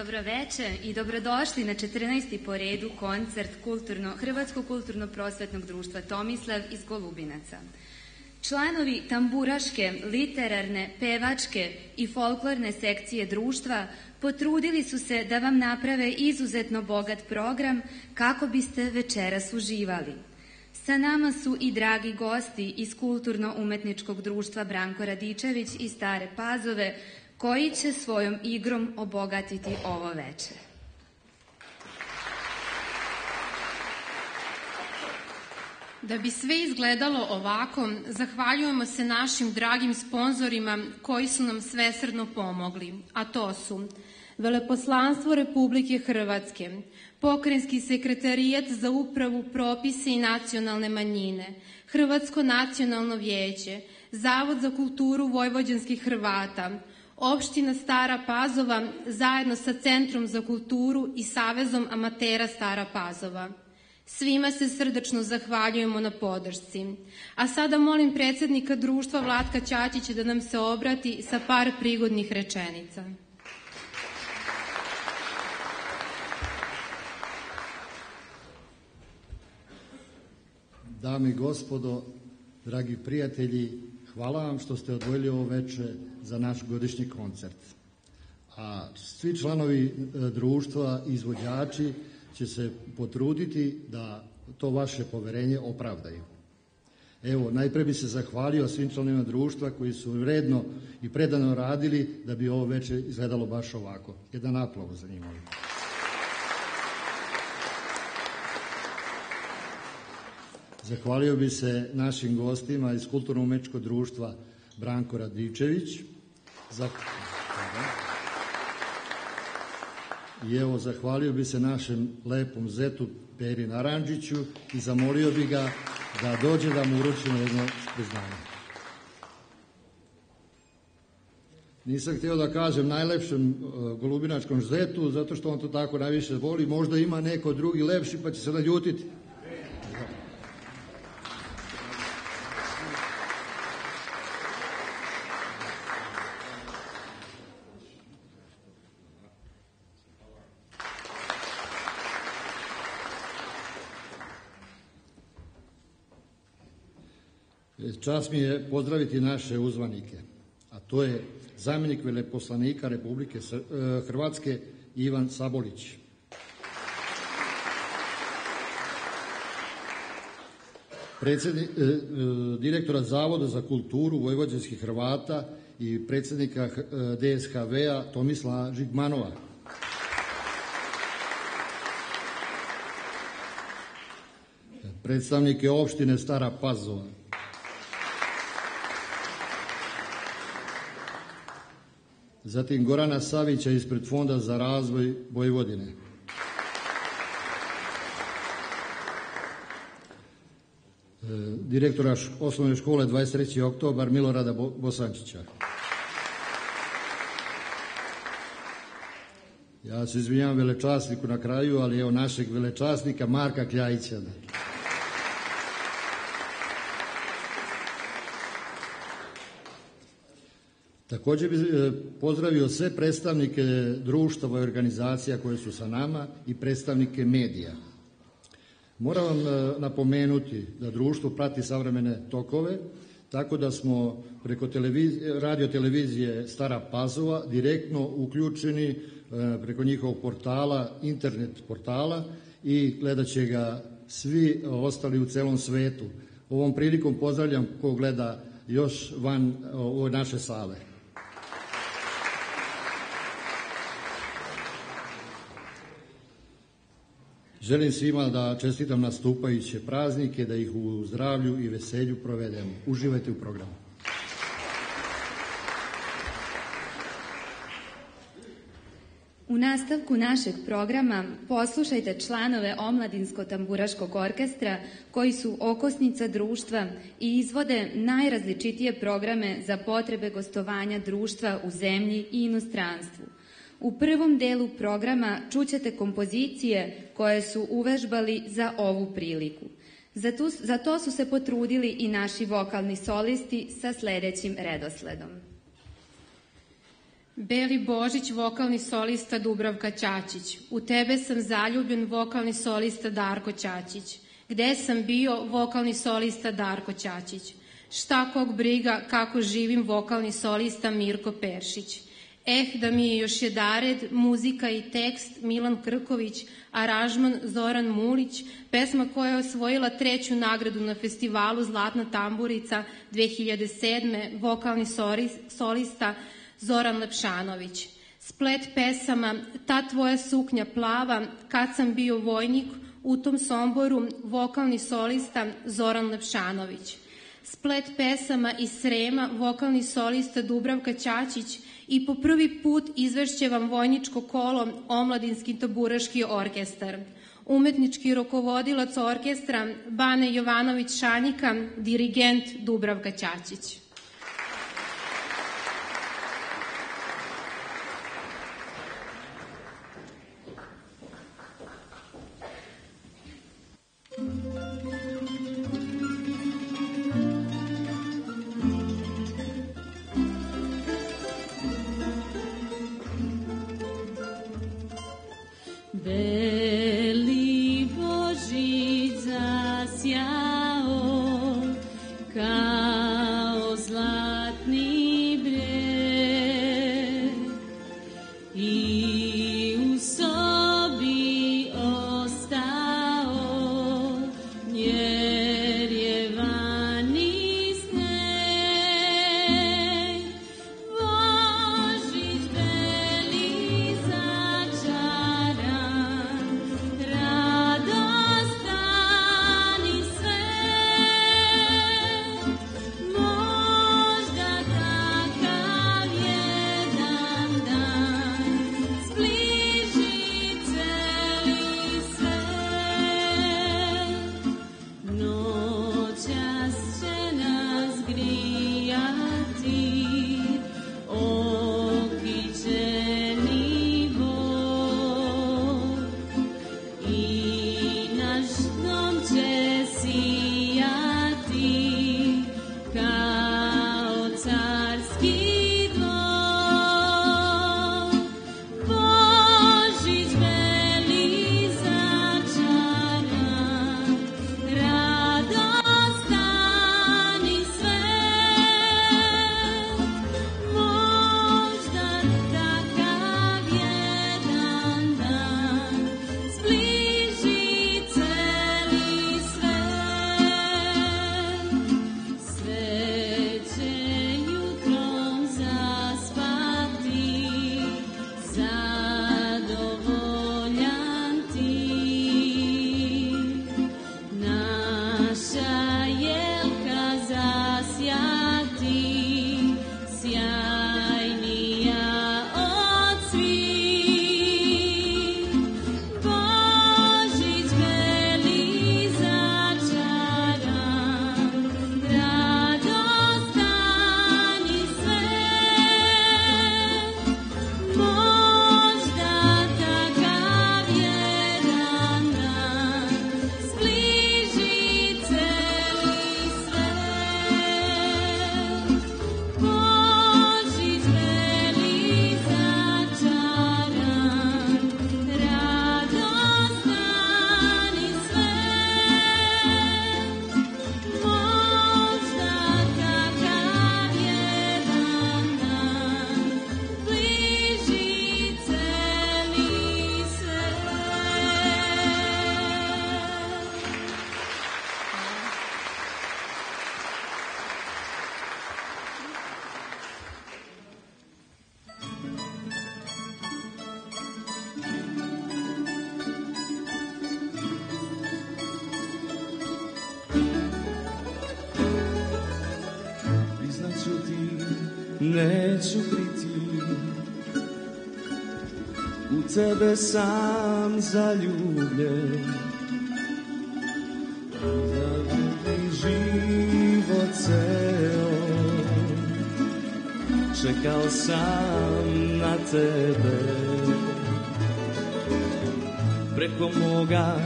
Dobroveče i dobrodošli na 14. po redu koncert kulturno, Hrvatskog kulturno-prosvetnog društva Tomislav iz Golubinaca. Članovi tamburaške, literarne, pevačke i folklorne sekcije društva potrudili su se da vam naprave izuzetno bogat program kako biste večeras uživali. Sa nama su i dragi gosti iz Kulturno-umetničkog društva Branko Radičević iz Stare Pazove, koji će svojom igrom obogatiti ovo veče. Da bi sve izgledalo ovako, zahvaljujemo se našim dragim sponzorima koji su nam svesrdno pomogli, a to su Veleposlanstvo Republike Hrvatske, Pokrenjski sekretarijat za upravu propise i nacionalne manjine, Hrvatsko nacionalno vijeće, Zavod za kulturu vojvođanskih Hrvata, opština Stara Pazova zajedno sa Centrom za kulturu i Savezom amatera Stara Pazova. Svima se srdačno zahvaljujemo na podršci. A sada molim predsednika društva Vlatka Ćaćića da nam se obrati sa par prigodnih rečenica. Dame i gospodo, dragi prijatelji, hvala vam što ste odvojili ovo veče za naš godišnji koncert. A svi članovi e, društva, izvođači, će se potruditi da to vaše poverenje opravdaju. Evo, najpre bi se zahvalio svim članovima društva koji su redno i predano radili da bi ovo veče izgledalo baš ovako. Jedan aplauz za njima. Zahvalio bi se našim gostima iz Kulturno-umečkog društva Branko Radičević. Zahvalio. I evo, zahvalio bi se našem lepom zetu Peri Naranđiću i zamolio bi ga da dođe da mu uručimo jedno priznanje. Nisam htio da kažem najlepšem uh, golubinačkom zetu, zato što on to tako najviše voli. Možda ima neko drugi lepši, pa će se naljutiti. Čas mi je pozdraviti naše uzvanike, a to je zamjenik veleposlanika Republike e, Hrvatske Ivan Sabolić. Predsjednik, e, e, direktora Zavoda za kulturu Vojvođanskih Hrvata i predsjednika DSHV-a Tomislava Žigmanova. Predstavnike opštine Stara Pazova, zatim Gorana Savića ispred Fonda za razvoj Vojvodine. E, direktora osnovne škole 23. oktobar Milorada Bosančića. Ja se izvinjam velečasniku na kraju, ali evo našeg velečasnika Marka Kljajića. Takođe bih e, pozdravio sve predstavnike društava i organizacija koje su sa nama i predstavnike medija. Moram vam e, napomenuti da društvo prati savremene tokove, tako da smo preko televizije, radio televizije Stara Pazova direktno uključeni e, preko njihovog portala, internet portala i gledat će ga svi ostali u celom svetu. Ovom prilikom pozdravljam ko gleda još van ove naše sale. Želim svima da čestitam nastupajuće praznike, da ih u zdravlju i veselju provedemo. Uživajte u programu. U nastavku našeg programa poslušajte članove Omladinsko-tamburaškog orkestra koji su okosnica društva i izvode najrazličitije programe za potrebe gostovanja društva u zemlji i inostranstvu – U prvom delu programa čućete kompozicije koje su uvežbali za ovu priliku. Za, tu, za to su se potrudili i naši vokalni solisti sa sledećim redosledom. Beli Božić, vokalni solista Dubravka Ćačić. U tebe sam zaljubljen, vokalni solista Darko Ćačić. Gde sam bio, vokalni solista Darko Ćačić. Šta kog briga, kako živim, vokalni solista Mirko Peršić. Eh, da mi je još jedared, muzika i tekst Milan Krković, aranžman Zoran Mulić, pesma koja je osvojila treću nagradu na festivalu Zlatna tamburica 2007. vokalni solista Zoran Lepšanović. Splet pesama Ta tvoja suknja plava, Kad sam bio vojnik, u tom somboru vokalni solista Zoran Lepšanović. Splet pesama iz Srema, vokalni solista Dubravka Ćačić i po prvi put izvešće vam vojničko kolo Omladinski taburaški orkestar. Umetnički rokovodilac orkestra Bane Jovanović Šanjika, dirigent Dubravka Ćačić. Tebe sam zaljubljen. Da bi život ceo Čekao sam na tebe. Preko moga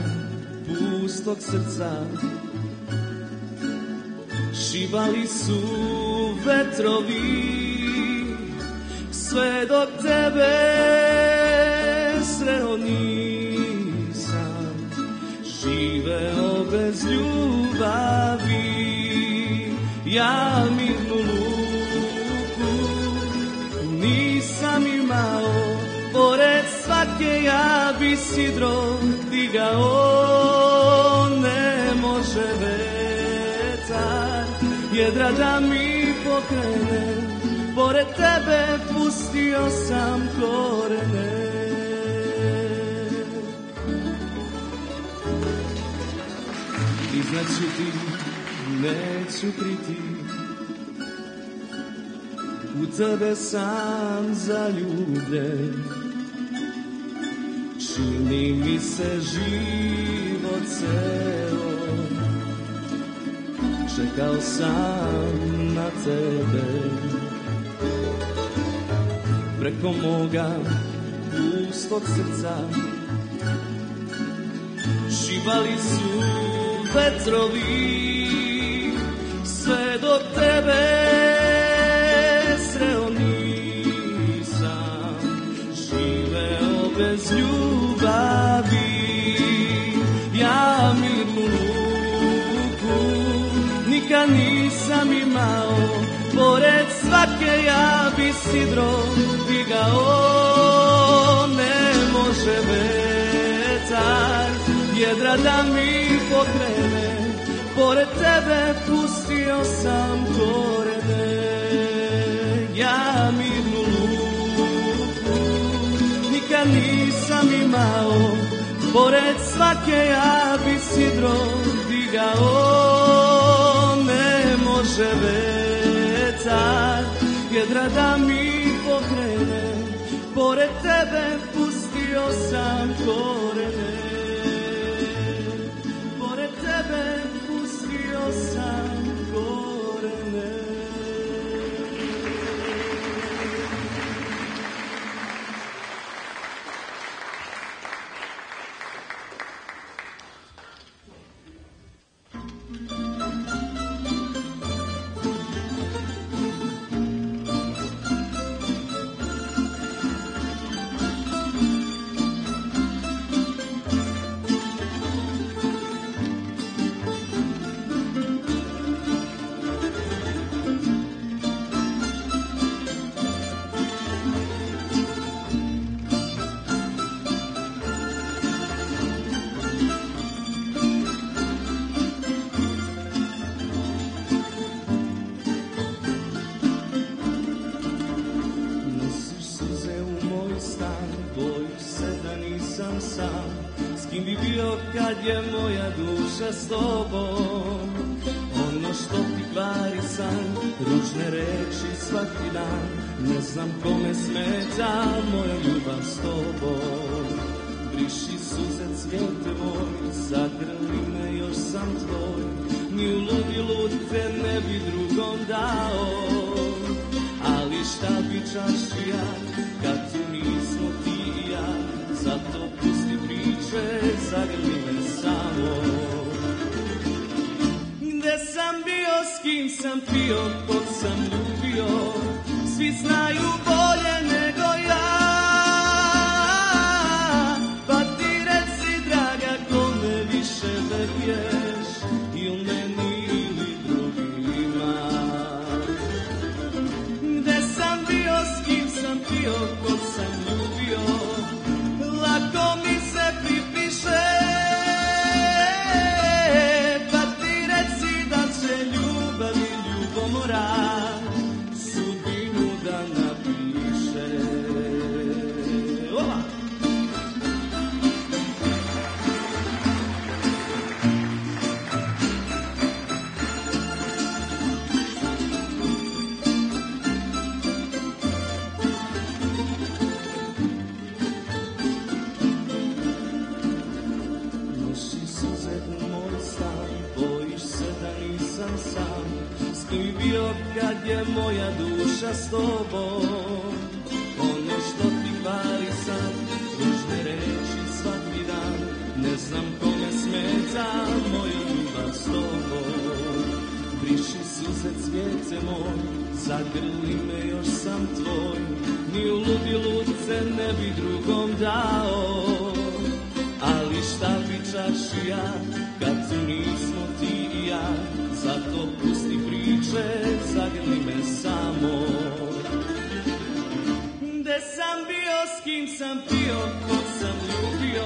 pustog srca Šivali su vetrovi sve dok tebe bez ljubavi ja mirnu luku. Nisam imao pored svake ja bi sidro digao. Ne može vetar jedra da mi pokrene. Pored tebe pustio sam korene Priznaću ti, neću kriti U tebe sam zaljubljen. Čini mi se život ceo. Čekao sam na tebe. Preko moga pustog srca. Šibali su vetrovi Sve do tebe sreo nisam. Živeo bez ljubavi Ja mirnu luku Nikad nisam imao. Pored svake ja bi sidro digao Ne može vetar Jedra da mi pokrene Pored tebe pustio sam korene. Ja mirnu luku Nikad nisam imao. Pored svake ja bi sidro digao. Ne može vetar Jedra da mi pokrene. Pored tebe pustio sam korene s tobom? Ono što ti kvari san, ružne reči svaki dan. Ne znam kome smeta moja ljubav s tobom. Briši suze cvijete moj, zagrli me još sam tvoj. Ni u ludilu te ne bi drugom dao. Ali šta bi čašija kad kim zato pusti priče, zagrli me samo. Gde sam bio, s kim sam pio, ko sam ljubio,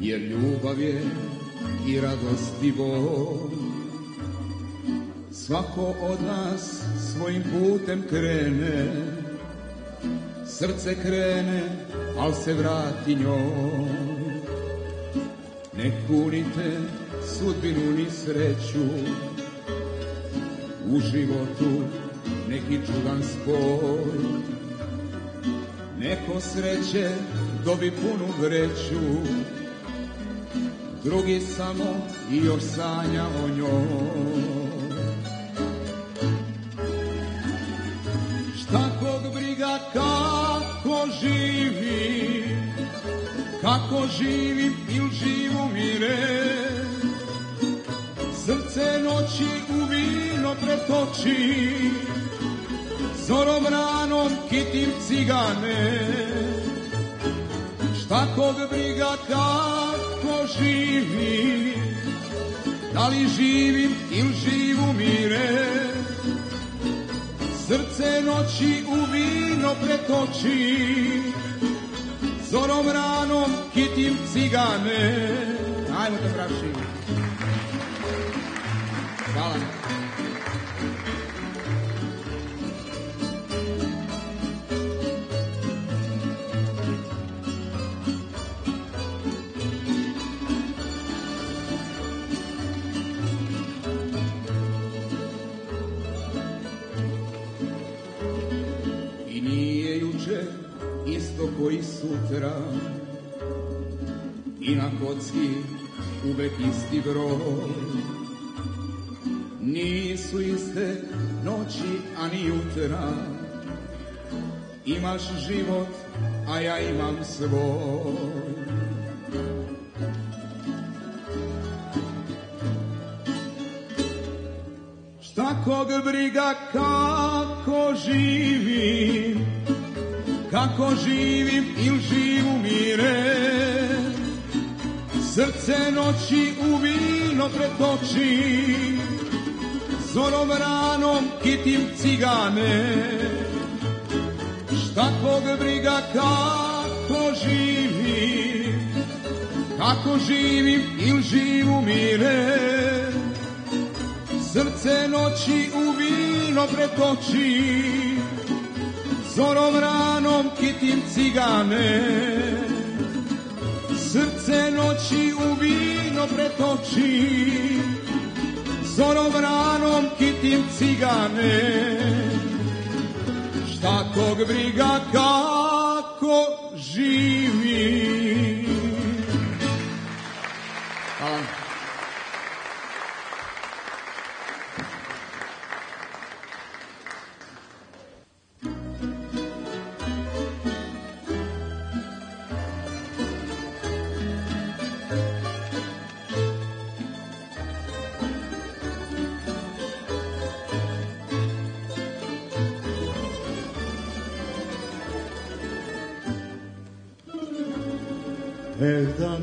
jer ljubav je i radost i bol. Svako od nas svojim putem krene, srce krene, al se vrati njoj. Ne kunite sudbinu ni sreću, u životu neki čudan spoj. Neko sreće dobi punu vreću, drugi samo i još sanja o njoj. Šta kog briga kako živi, kako živim il živu mire, srce noći u vino pretoči, zorom ranom kitim cigane. Šta kog briga kako živi, da li živim il živu mire, srce noći u vino pretoči, zorom ranom kitim cigane. Ajmo te braši. Hvala. Koji sutra I na kocki uvek isti broj. Nisu iste noći, a ni jutra. Imaš život, a ja imam svoj. Šta kog briga kako živim, kako živim il živu mire. Srce noći u vino pretoči, zorom ranom kitim cigane. Šta kog briga kako živim, kako živim il živu mire. Srce noći u vino pretoči, zorom ranom kitim cigane. Srce noći u vino pretoči, zorom ranom kitim cigane. Šta kog briga kako živi.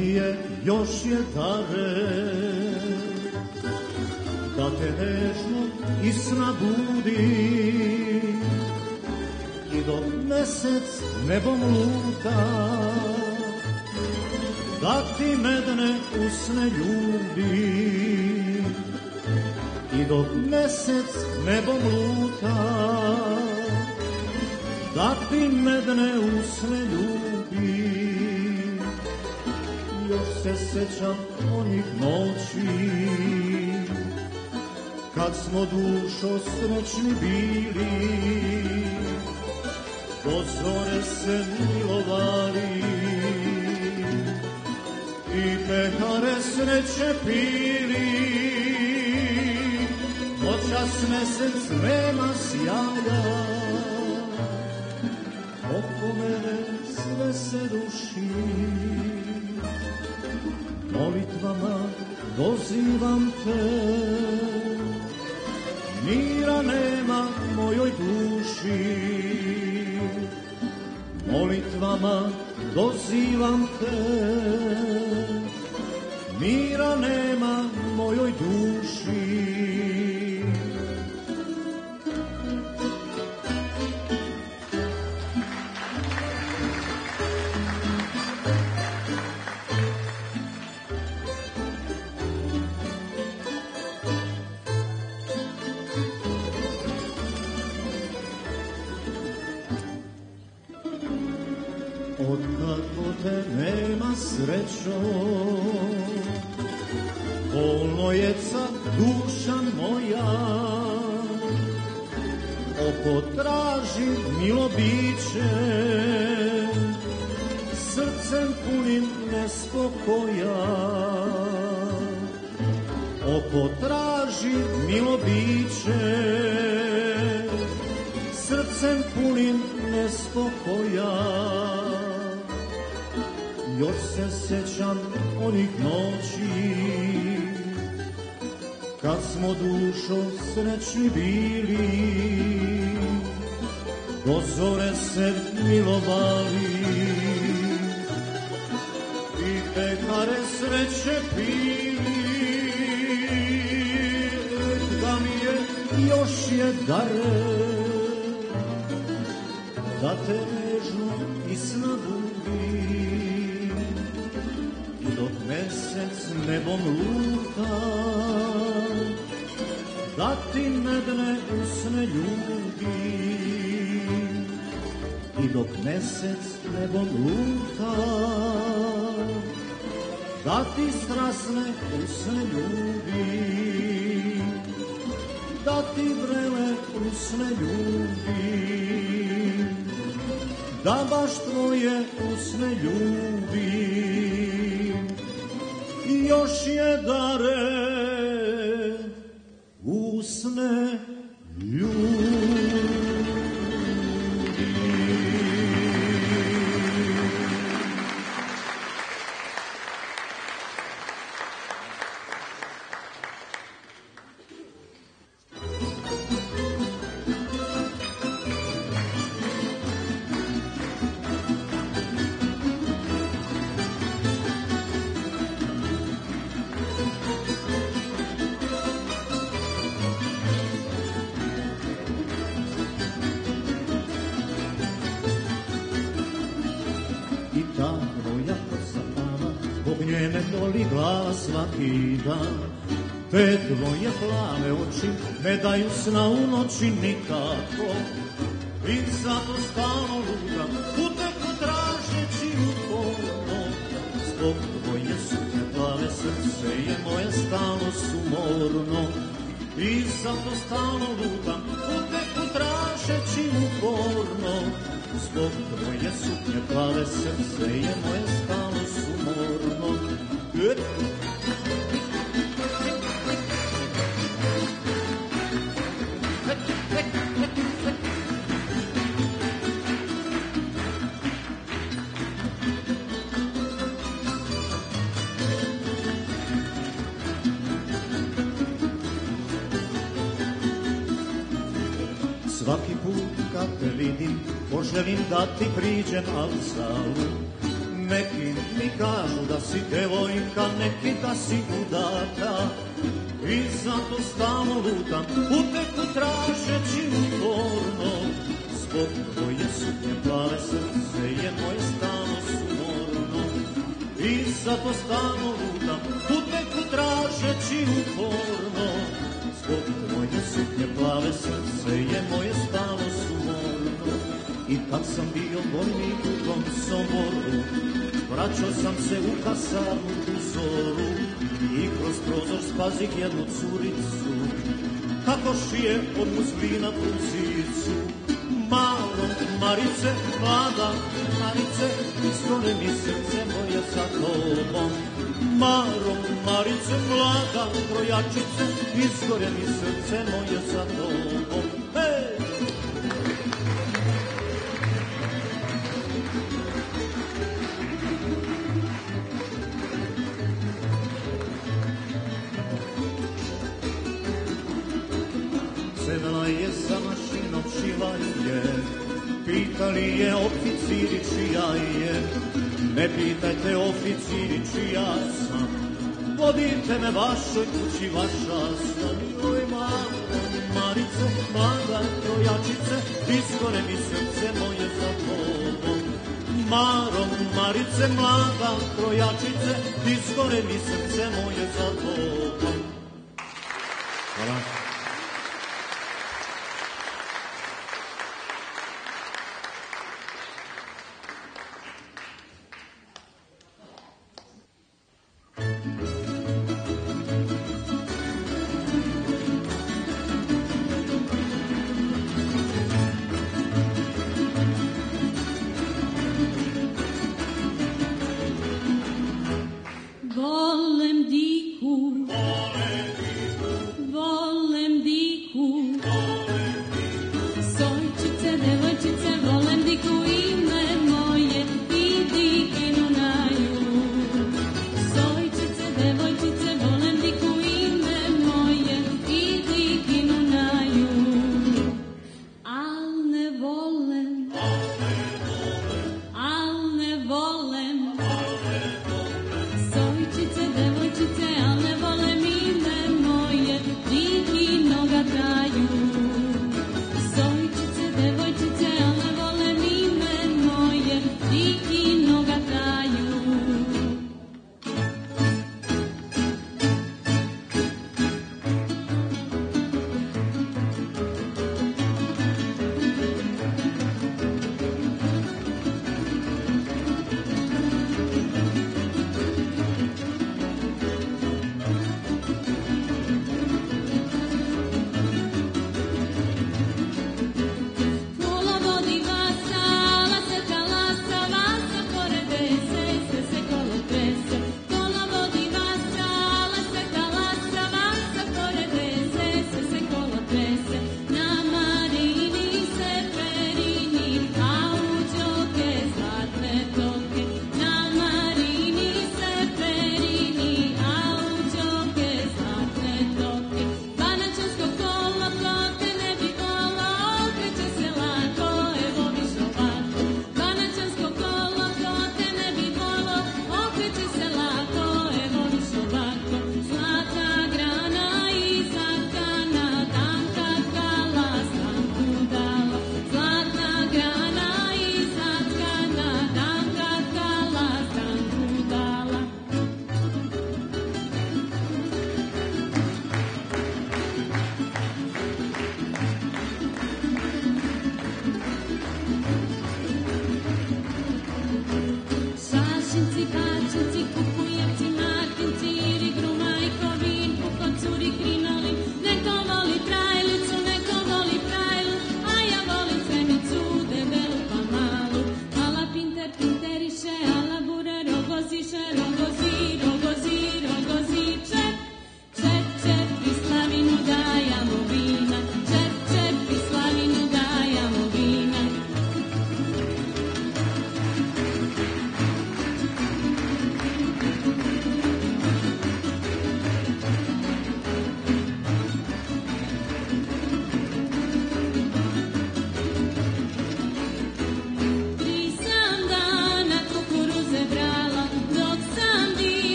E da mi je još je dare Da te nežno i sna budi I dok mesec nebom luta. Da ti medne usne ljubi. I dok mesec nebom luta. Da ti medne usne ljubi još se sećam onih noći. Kad smo dušo srećni bili Do zore se milovali. I pehare sreće pili Noćas mesec nema sjaja Oko mene sve se ruši molitvama dozivam te. Mira nema mojoj duši, molitvama dozivam te. Mira nema mojoj duši, srećo, bolno je ca duša moja. Oko traži milo biće, srcem punim nespokoja. Oko traži milo biće, se sećam onih noći. Kad smo dušo srećni bili Do zore se milovali. I pekare sreće pili Da mi je još je dare Da te nežno i sna nebom luta, da ti medne usne ljubi. I dok mesec nebom luta, da ti strasne usne ljubi. Da ti vrele usne ljubi, da baš tvoje usne ljubi još je dare usne svaki dan. Te tvoje plave oči ne daju sna u noći nikako. I zato stalno ludam, uteku tražeći uporno. Zbog tvoje sukne plave srce je moje stalno sumorno. I zato stalno ludam, uteku tražeći uporno. Zbog tvoje suknje plave srce je moje stalno sumorno. Svaki put kad te vidim, poželim da ti priđem, al zalu. Neki mi kažu da si devojka, neki da si udata. I zato stalno lutam, uteku tražeći uporno. Zbog tvoje suknje plave srce je moje stalno sumorno. I zato stalno lutam, uteku tražeći uporno. Zbog tvoje suknje plave srce je moje stalno. I kad sam bio vojnik u tom soboru, vraćao sam se u kasarnu u zoru i kroz prozor spazih jednu curicu, kako šije od muslina pruzicu. Malo Marice, mlada Marice, iskone mi srce moje sa tobom. Maro, Marice, mlada trojačice, izgore mi srce moje sa tobom. Pitali je oficiri čija je, ne pitajte oficiri čija sam, vodite me vašoj kući, vaša sam, joj mamo, Marice, mlada trojačice, iskore mi srce moje za tobom. Maro, Marice, mlada trojačice, iskore mi srce moje za tobom.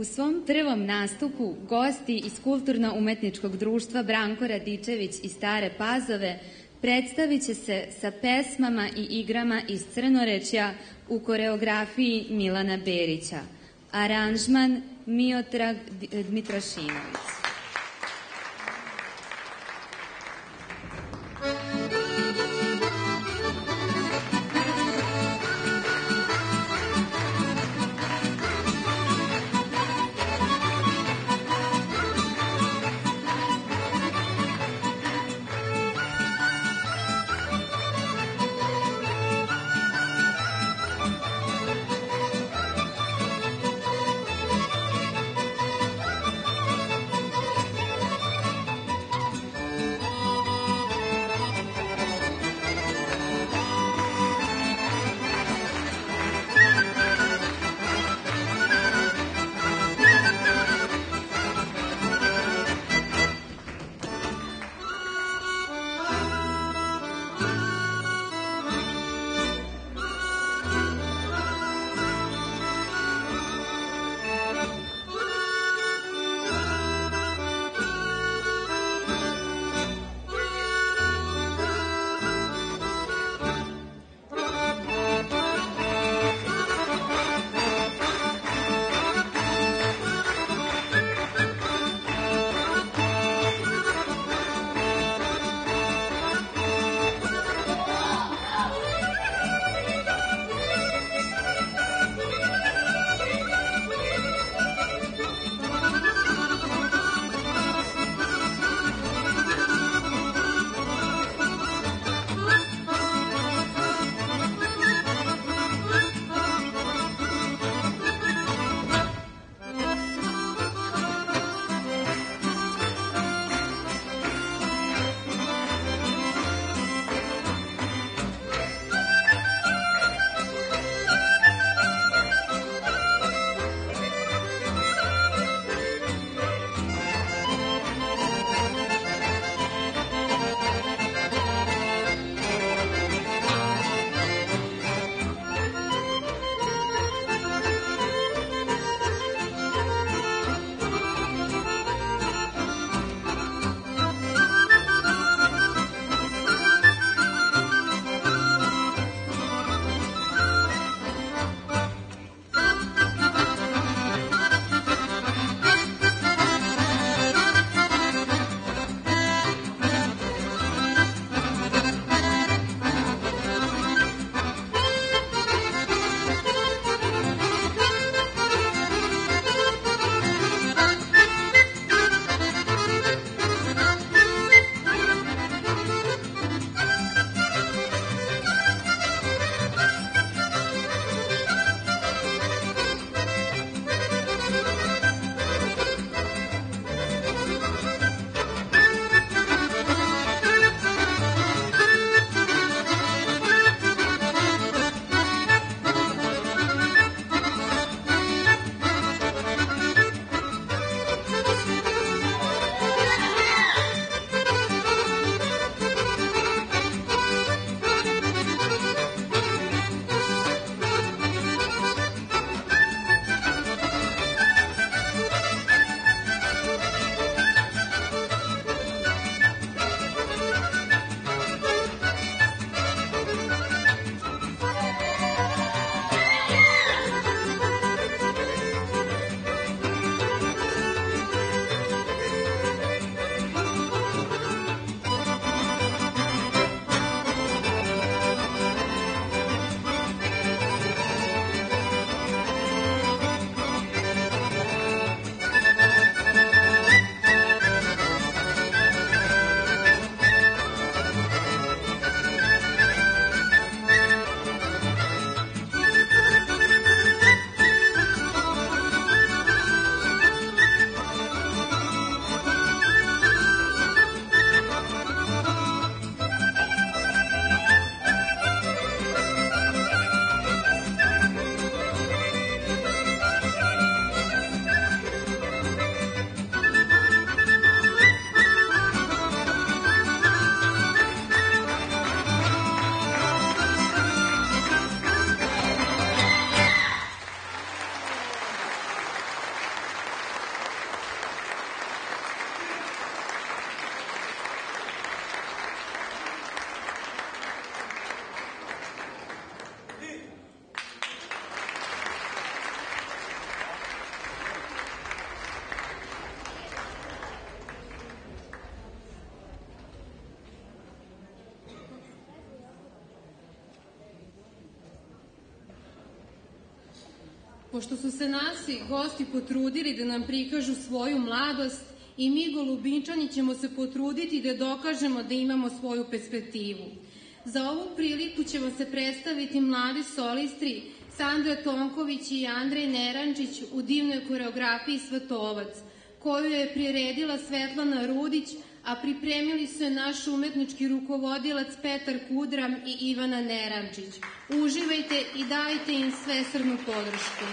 U svom prvom nastupu gosti iz Kulturno-umetničkog društva Branko Radičević iz Stare Pazove predstavit će se sa pesmama i igrama iz Crnorećja u koreografiji Milana Berića. Aranžman Miotrag Dmitrašinović. Pošto su se naši gosti potrudili da nam prikažu svoju mladost, i mi golubinčani ćemo se potruditi da dokažemo da imamo svoju perspektivu. Za ovu priliku će vam se predstaviti mladi solistri Sandra Tonković i Andrej Nerančić u divnoj koreografiji Svetovac, koju je priredila Svetlana Rudić, a pripremili su je naš umetnički rukovodilac Petar Kudram i Ivana Nerančić. Uživajte i dajte im svesrnu podršku.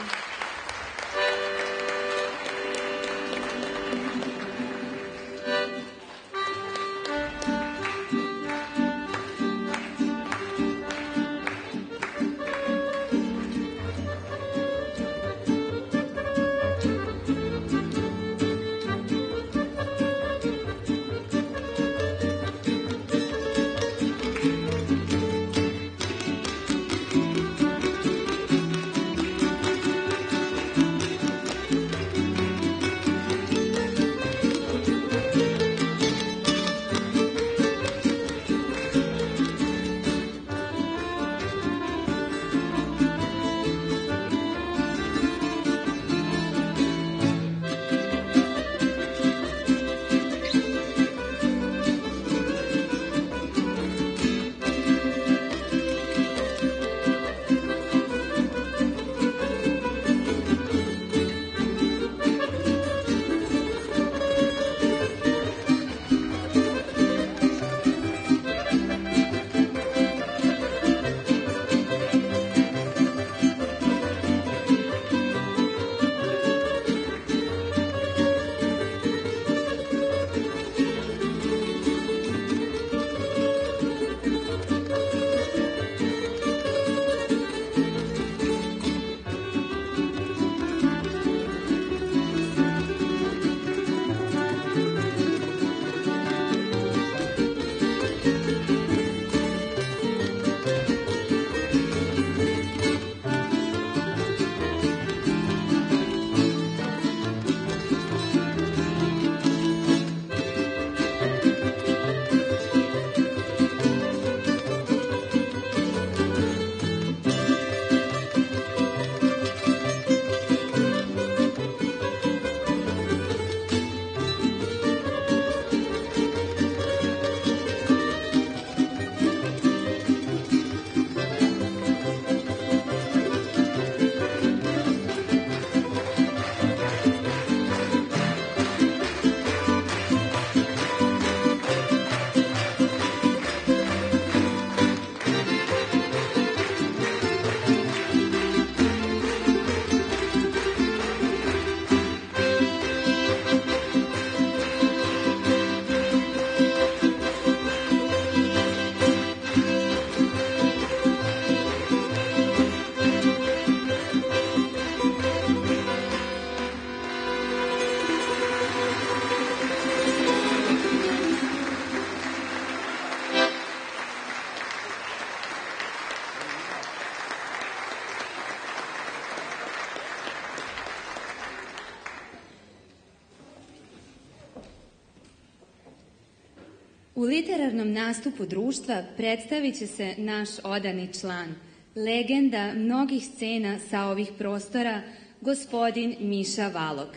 Literarnom nastupu društva predstavit će se naš odani član, legenda mnogih scena sa ovih prostora, gospodin Miša Valog.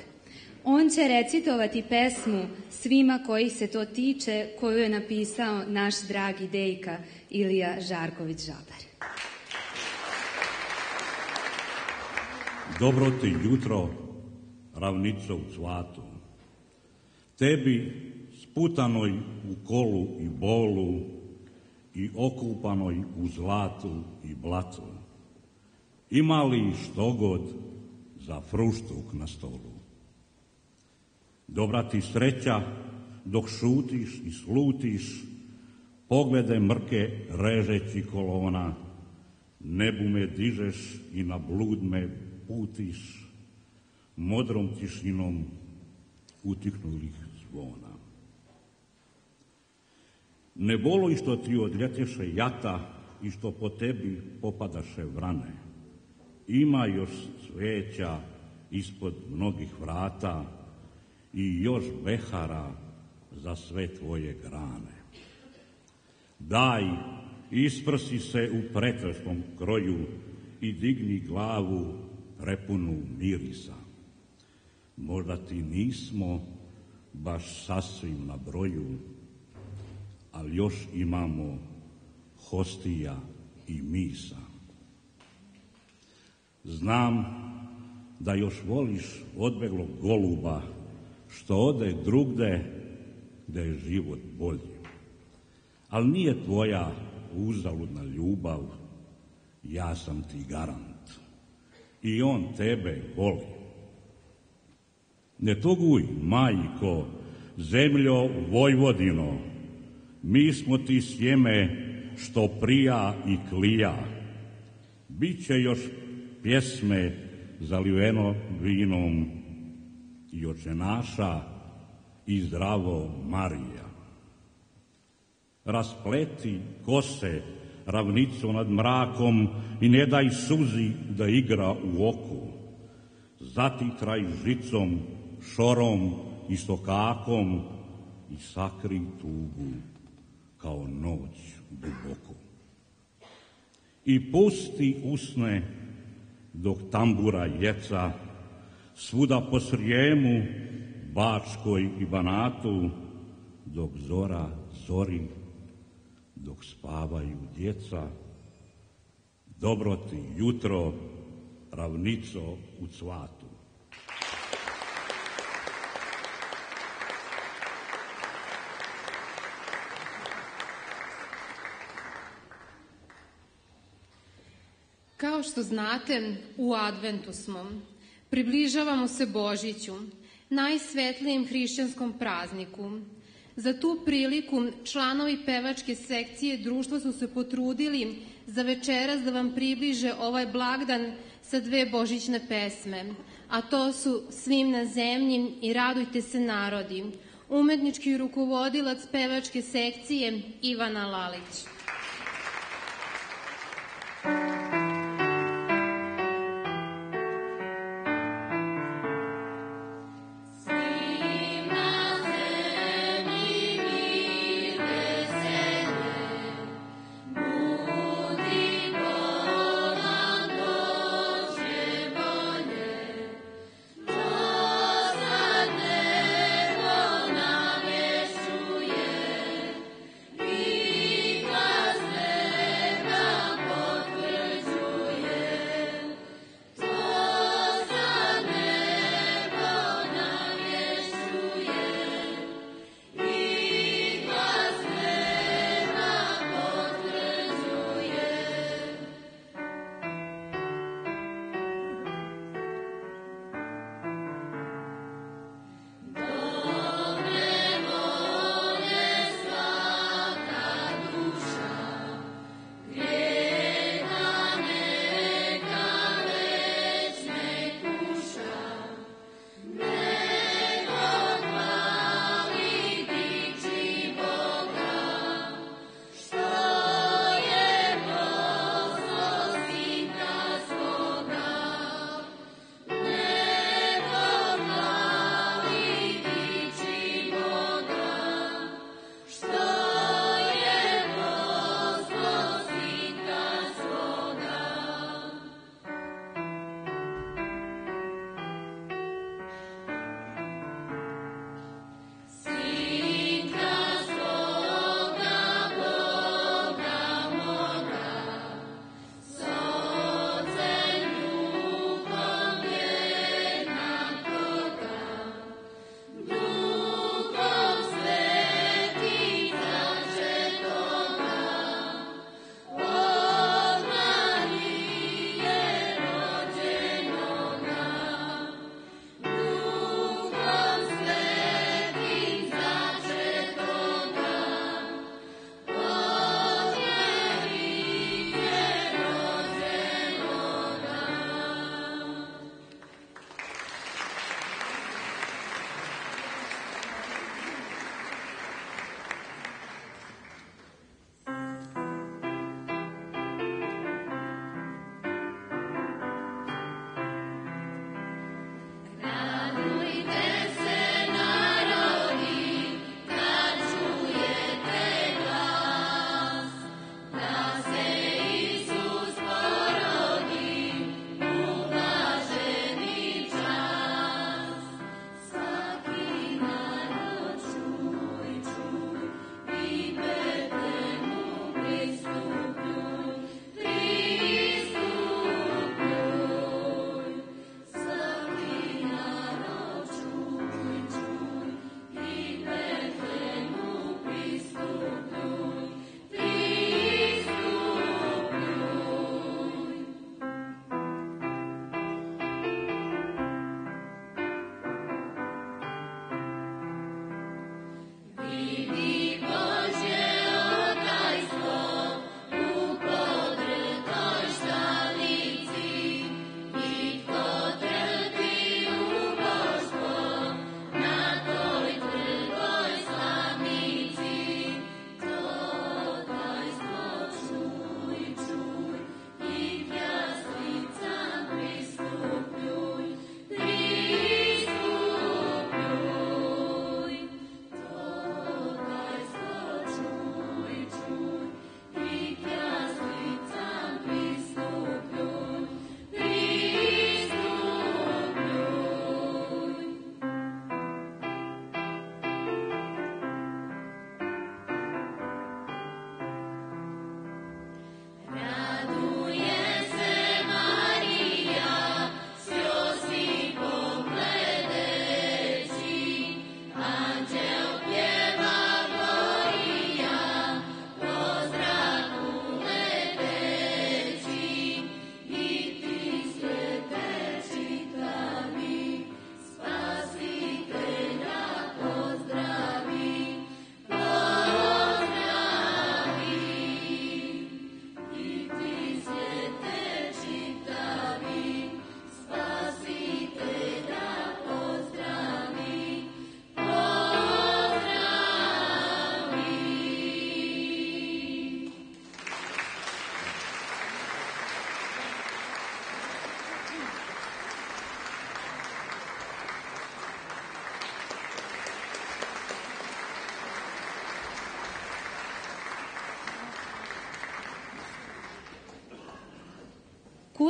On će recitovati pesmu svima koji se to tiče, koju je napisao naš dragi dejka Ilija Žarković-Žabar. Dobro ti jutro, ravnico u cvatu. Tebi sputanoj u kolu i bolu i okupanoj u zlatu i blatu. Ima li što god za fruštuk na stolu? Dobra ti sreća dok šutiš i slutiš, poglede mrke režeći kolona, nebu me dižeš i na blud me putiš, modrom tišinom utihnulih zvona. Ne bolo i što ti odljeteše jata i što po tebi popadaše vrane. Ima još sveća ispod mnogih vrata i još behara za sve tvoje grane. Daj, isprsi se u pretraškom kroju i digni glavu prepunu mirisa. Možda ti nismo baš sasvim na broju, ali još imamo hostija i misa. Znam da još voliš odbeglog goluba, što ode drugde da je život bolji. Ali nije tvoja uzaludna ljubav, ja sam ti garant. I on tebe voli. Ne tuguj, majko, zemljo Vojvodino, mi smo ti sjeme što prija i klija. Biće još pjesme zaliveno vinom i oče naša i zdravo Marija. Raspleti kose ravnicu nad mrakom i ne daj suzi da igra u oku. Zatitraj žicom, šorom i sokakom i sakri tugu kao noć duboko. I pusti usne dok tambura jeca svuda po Srijemu, Bačkoj i Banatu, dok zora zori, dok spavaju djeca, dobro ti jutro, ravnico u cvatu. Kao što znate, u adventu smo. Približavamo se Božiću, najsvetlijem hrišćanskom prazniku. Za tu priliku članovi pevačke sekcije društva su se potrudili za večeras da vam približe ovaj blagdan sa dve božićne pesme, a to su Svim na zemlji i Radujte se narodi, umetnički rukovodilac pevačke sekcije Ivana Lalić.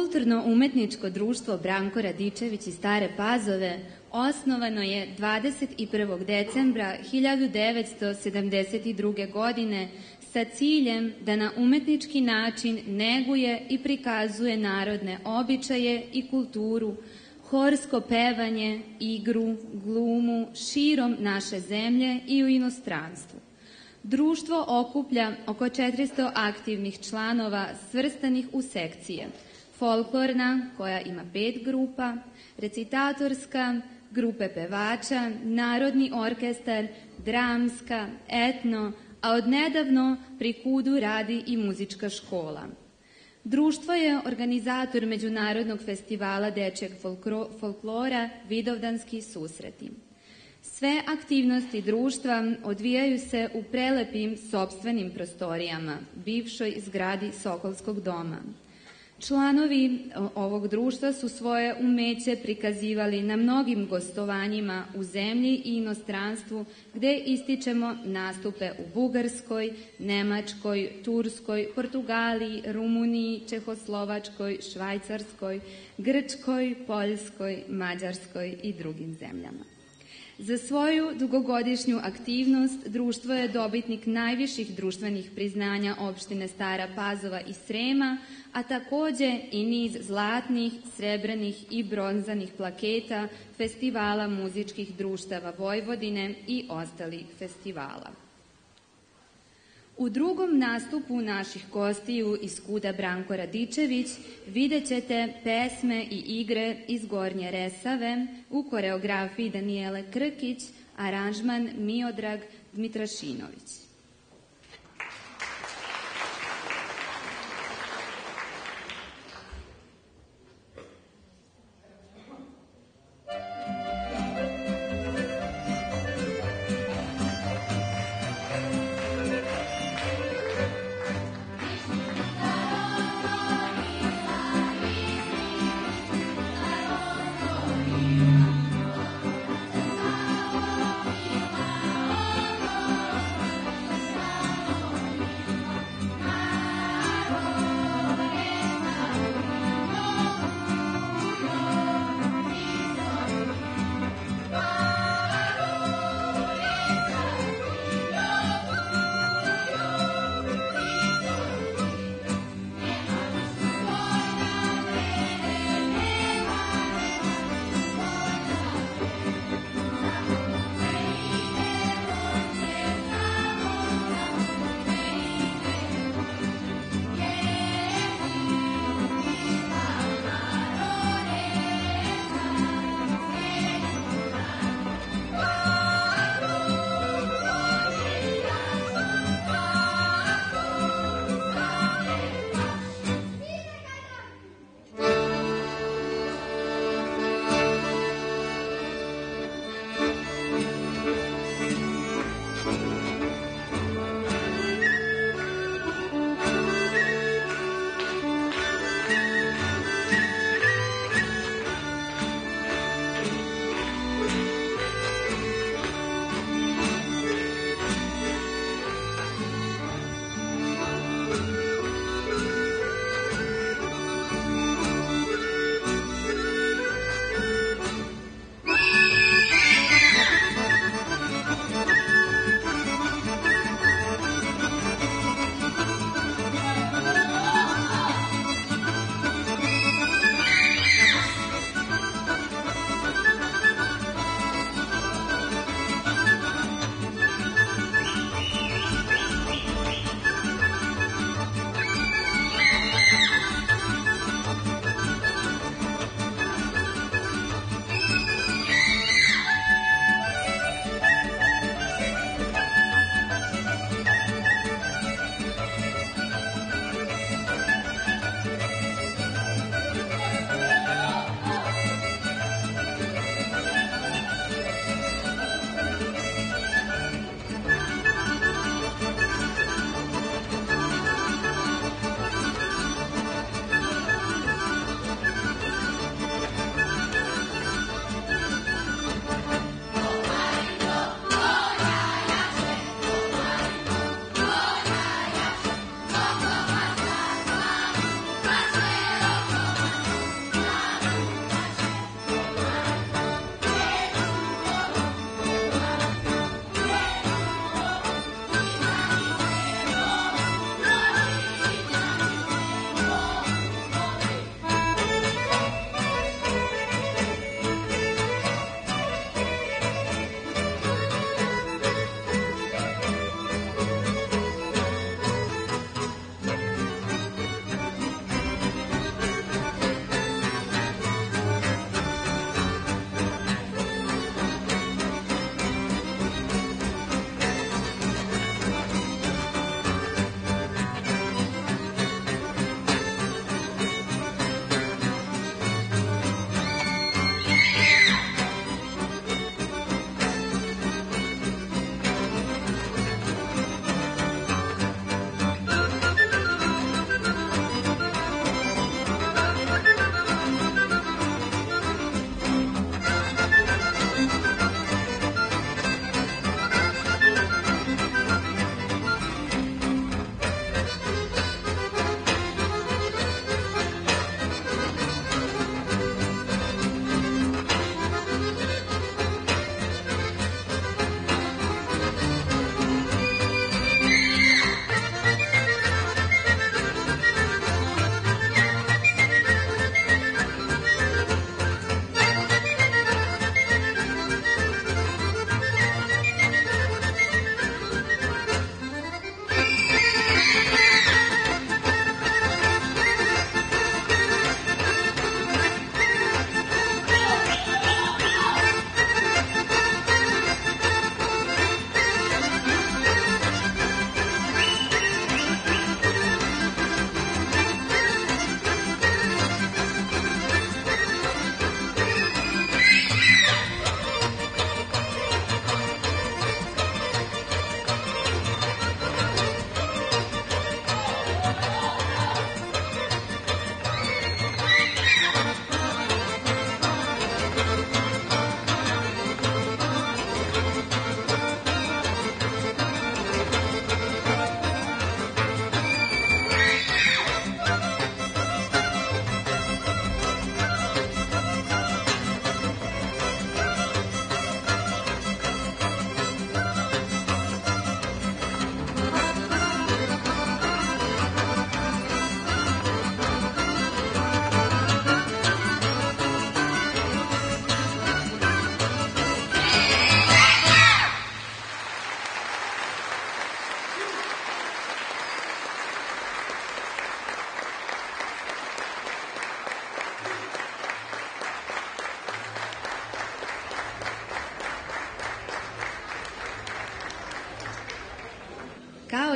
Kulturno-umetničko društvo Branko Radičević iz Stare Pazove osnovano je 21. decembra 1972. godine sa ciljem da na umetnički način neguje i prikazuje narodne običaje i kulturu, horsko pevanje, igru, glumu širom naše zemlje i u inostranstvu. Društvo okuplja oko 400 aktivnih članova svrstanih u sekcije – folklorna koja ima pet grupa, recitatorska, grupe pevača, narodni orkestar, dramska, etno, a odnedavno pri Kudu radi i muzička škola. Društvo je organizator Međunarodnog festivala dečjeg folklora Vidovdanski susreti. Sve aktivnosti društva odvijaju se u prelepim sobstvenim prostorijama, bivšoj zgradi Sokolskog doma – Članovi ovog društva su svoje umeće prikazivali na mnogim gostovanjima u zemlji i inostranstvu gde ističemo nastupe u Bugarskoj, Nemačkoj, Turskoj, Portugaliji, Rumuniji, Čehoslovačkoj, Švajcarskoj, Grčkoj, Poljskoj, Mađarskoj i drugim zemljama. Za svoju dugogodišnju aktivnost društvo je dobitnik najviših društvenih priznanja opštine Stara Pazova i Srema, a takođe i niz zlatnih, srebrnih i bronzanih plaketa festivala muzičkih društava Vojvodine i ostalih festivala. U drugom nastupu naših gostiju iz Kuda Branko Radičević vidjet ćete pesme i igre iz Gornje Resave u koreografiji Danijele Krkić, aranžman Miodrag Dmitrašinović.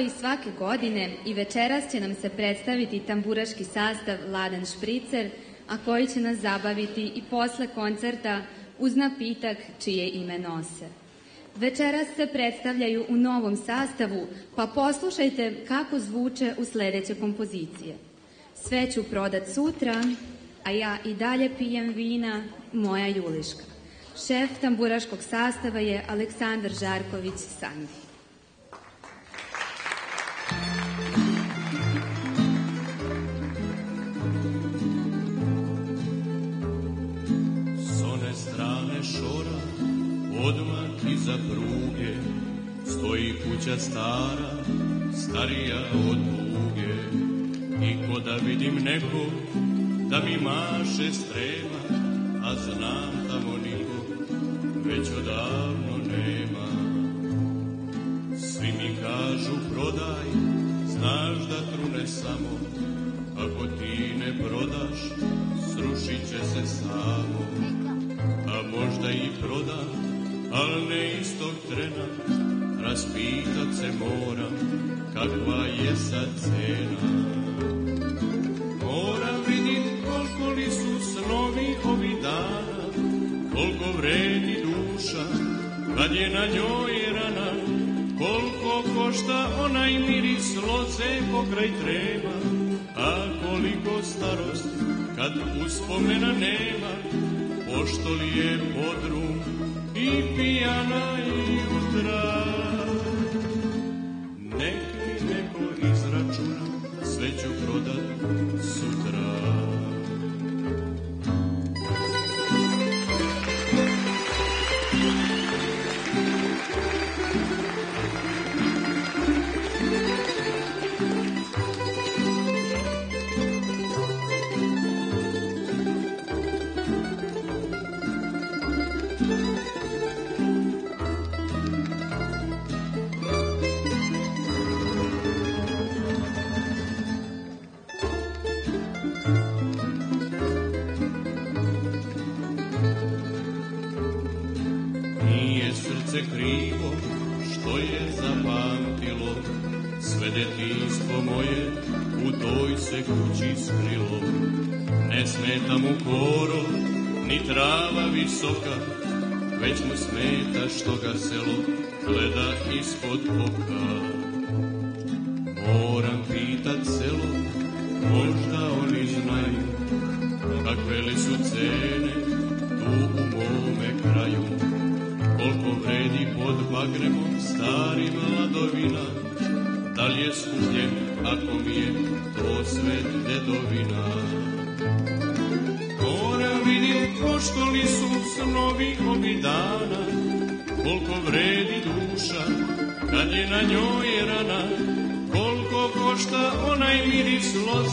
I svake godine i večeras će nam se predstaviti tamburaški sastav Ladan Špricer, a koji će nas zabaviti i posle koncerta uz napitak čije ime nose. Večeras se predstavljaju u novom sastavu, pa poslušajte kako zvuče u sledeće kompozicije. Sve ću prodat sutra, a ja i dalje pijem vina, moja Juliška. Šef tamburaškog sastava je Aleksandar Žarković Sandi. Odmah iza pruge stoji kuća stara, starija od duge. I ko da vidim nekog da mi maše strema, a znam tamo niko već odavno nema. Svi mi kažu prodaj, znaš da trune samo, ako ti ne prodaš, srušit će se samo. A možda i prodam, al ne istog trena raspitat se moram kakva je sad cena. Moram vidit koliko li su snovi ovi dana, koliko vredi duša kad je na njoj rana, koliko košta onaj miris loze pokraj treba, a koliko starost kad uspomena nema, pošto li je podrum i pijana jutra.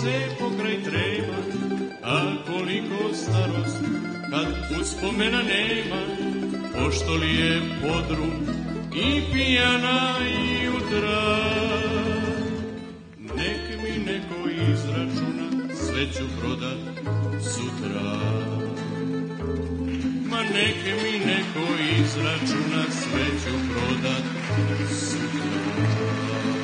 Loze pokraj treba, a koliko starost kad uspomena nema, pošto li je podrum i pijana jutra. Nek mi neko izračuna, sve ću prodat sutra nek mi neko izračuna sve ću prodat sutra.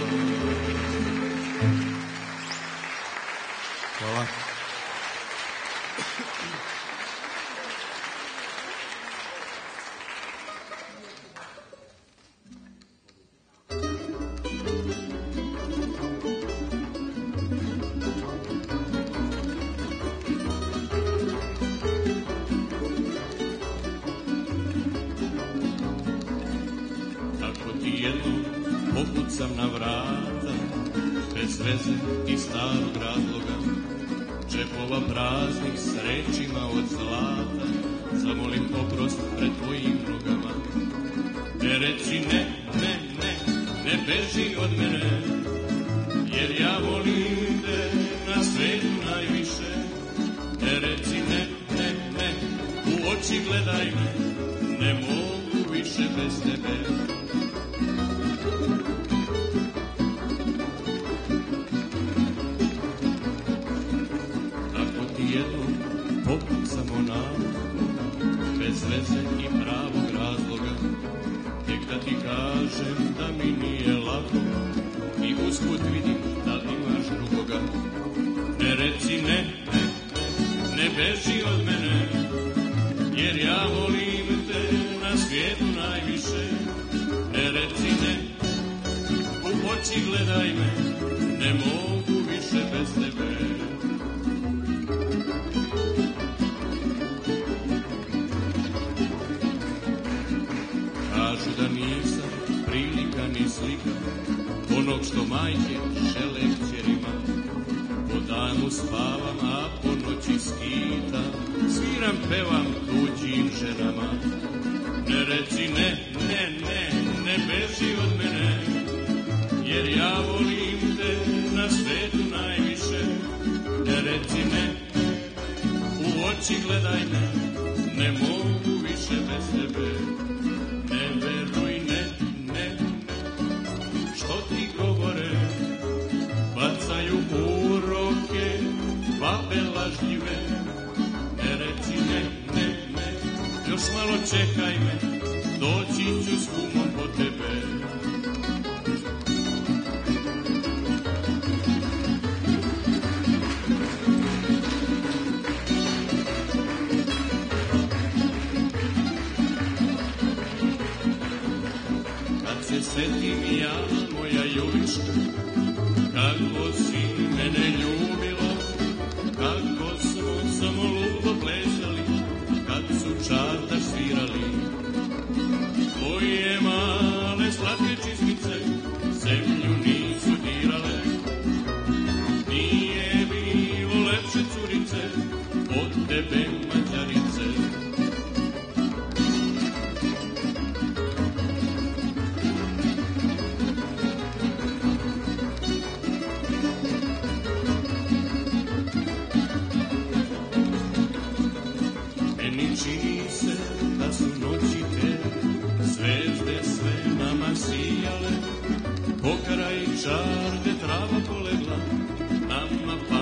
babe lažljive, ne reci ne, ne, ne, još malo čekaj me, doći ću s kumom. tebe, mađarice. Meni čini se da su noći te zvezde sve nama sijale, pokraj čarde trava polegla, nama pa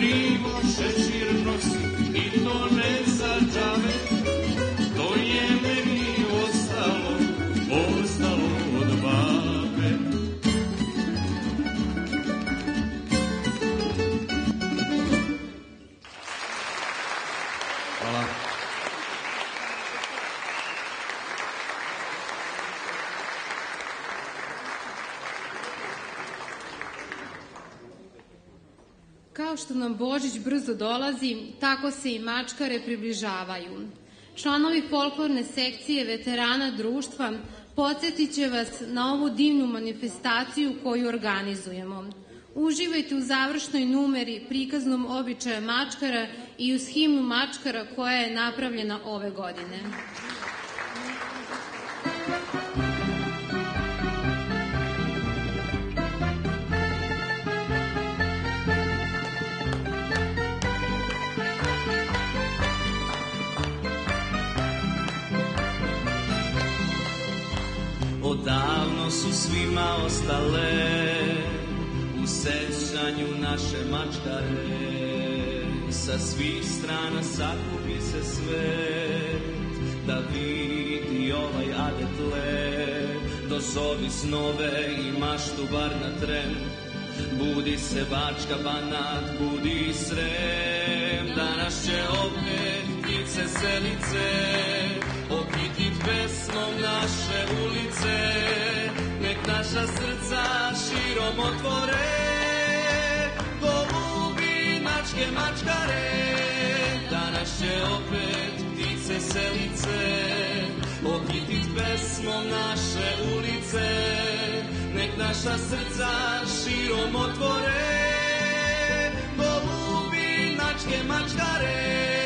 I brzo dolazi, tako se i mačkare približavaju. Članovi folklorne sekcije veterana društva podsjetit će vas na ovu divnu manifestaciju koju organizujemo. Uživajte u završnoj numeri prikaznom običaja mačkara i uz himnu mačkara koja je napravljena ove godine. Su svima ostale u sećanju naše mačkare. Sa svih strana sakupi se svet da vidi ovaj adet let. Dozovi snove i maštu bar na tren. Budi se Bačka Banat, budi Srem. Danas će opet ptice selice okitit pesmom naše ulice. Naša srca širom otvore. Golubi, mačke, mačkare. Danas će opet ptice selice okitit pesmom naše ulice. Nek naša srca širom otvore. Golubi, mačke, mačkare.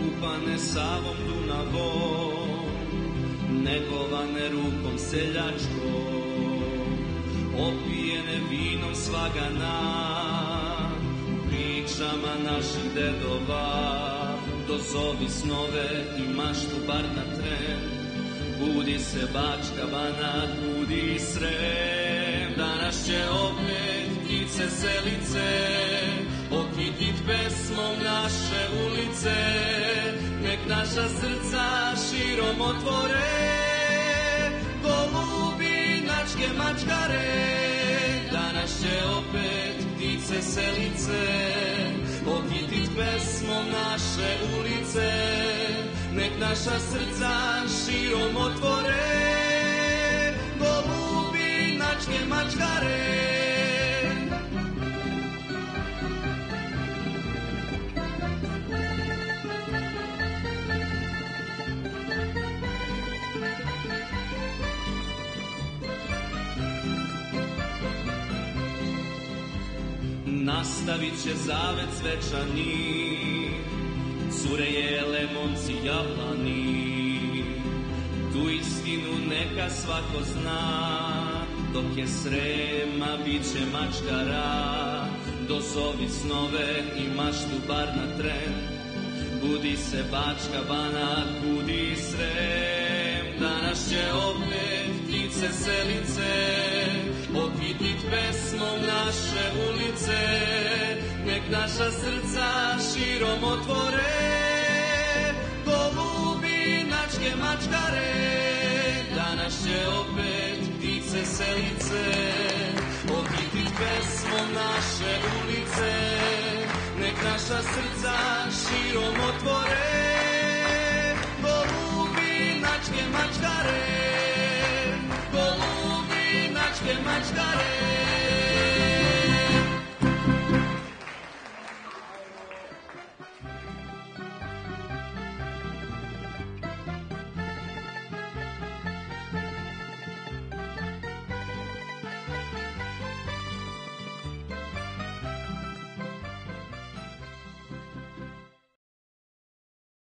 Okupane Savom Dunavom, negovane rukom seljačkom, opijene vinom svagana, pričama naših dedova, dozovi snove i maštu bar na tren, budi se Bačka Banat, budi Srem, danas će opet ptice selice, okitit pesmom naše ulice, nek naša srca širom otvore. Golubi, mačkare, danas će opet ptice selice, okitit pesmom naše ulice, nek naša srca širom otvore. Golubi, mačkare, nastavit će zavet svečani, cure jele, momci jablani. Tu istinu neka svako zna, dok je srema bit će mačkara, dozovi snove i maštu bar na tren. Budi se Bačka Bana, budi Srem, danas će opet ptice selice, popitiť pesmom naše ulice, nech naša srdca širom otvore. Голубиночке мачкаре, да наще опет птице селице, попитить pesmom naše ulice, nech naša srdca širom otvore. Голубиночке mačkare. touch the hill.